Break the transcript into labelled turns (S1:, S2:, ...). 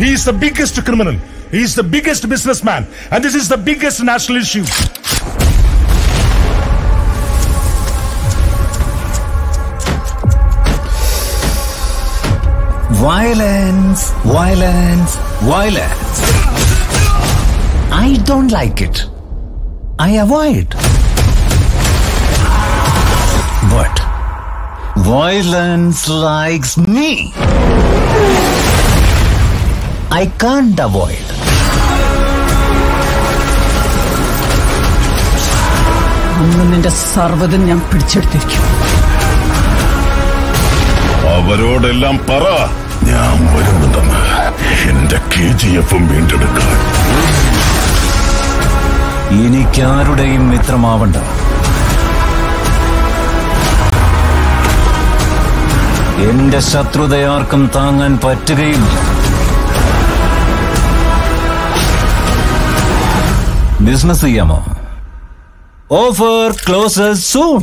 S1: He is the biggest criminal. He is the biggest businessman. And this is the biggest national issue.
S2: Violence, violence, violence. I don't like it. I avoid. But violence likes me. I can't avoid.
S3: അന്ന് നിന്റെ സർവതും ഞാൻ പിടിച്ചെടുത്തിരിക്കും.
S1: അവരോടെല്ലാം പറ. ഞാൻ വരുന്നുണ്ടെന്ന് എന്റെ K G എഫും വീണ്ടെടുക്കാൻ.
S2: എനിക്കാരുടെയും മിത്രമാവണ്ട. എന്റെ ശത്രുതയാർക്കും താങ്ങാൻ പറ്റുകയില്ല. ബിസിനസ് ചെയ്യാമോ? Offer closes soon